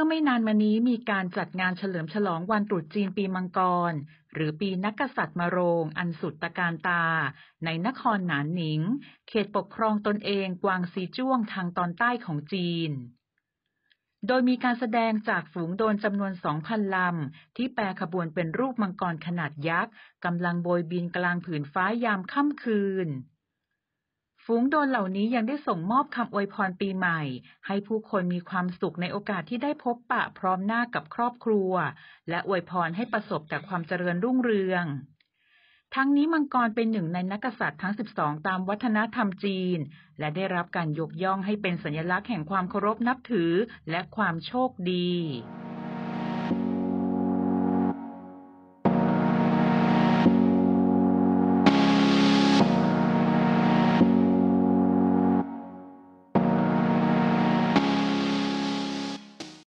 มื่อไม่นานมานี้มีการจัดงานเฉลิมฉลองวันตรุษจีนปีมังกร หรือปีนักกษัตริย์มโรง อันสุดตะการตา ในนครหนานหนิง เขตปกครองตนเองกวางซีจ้วงทางตอนใต้ของจีน โดยมีการแสดงจากฝูงโดรนจำนวน 2,000 ลำ ที่แปรขบวนเป็นรูปมังกรขนาดยักษ์กำลังโบยบินกลางผืนฟ้ายามค่ำคืน ฝูงโดนเหล่านี้ยังได้ส่งมอบคำอวยพรปีใหม่ ให้ผู้คนมีความสุขในโอกาสที่ได้พบปะพร้อมหน้ากับครอบครัว และอวยพรให้ประสบแต่ความเจริญรุ่งเรือง ทั้งนี้มังกรเป็นหนึ่งในนักกษัตริย์ทั้ง 12 ตามวัฒนธรรมจีน และได้รับการยกย่องให้เป็นสัญลักษณ์แห่งความเคารพนับถือและความโชคดี